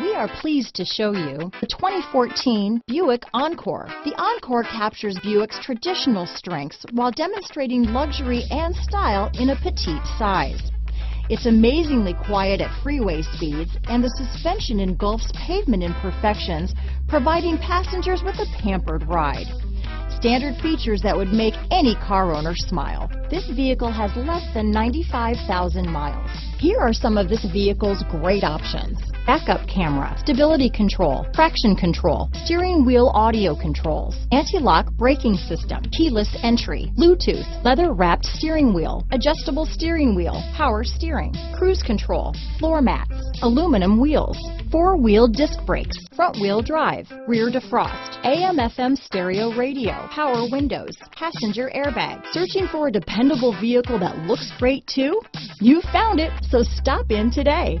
We are pleased to show you the 2014 Buick Encore. The Encore captures Buick's traditional strengths while demonstrating luxury and style in a petite size. It's amazingly quiet at freeway speeds, and the suspension engulfs pavement imperfections, providing passengers with a pampered ride. Standard features that would make any car owner smile. This vehicle has less than 95,000 miles. Here are some of this vehicle's great options. Backup camera, stability control, traction control, steering wheel audio controls, anti-lock braking system, keyless entry, Bluetooth, leather wrapped steering wheel, adjustable steering wheel, power steering, cruise control, floor mats, aluminum wheels, four-wheel disc brakes, front-wheel drive, rear defrost, AM-FM stereo radio, power windows, passenger airbag. Searching for a dependable vehicle that looks great too? You found it, so stop in today.